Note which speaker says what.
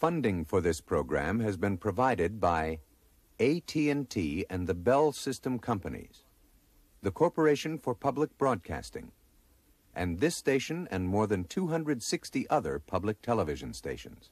Speaker 1: Funding for this program has been provided by AT&T and the Bell System Companies, the Corporation for Public Broadcasting, and this station and more than 260 other public television stations.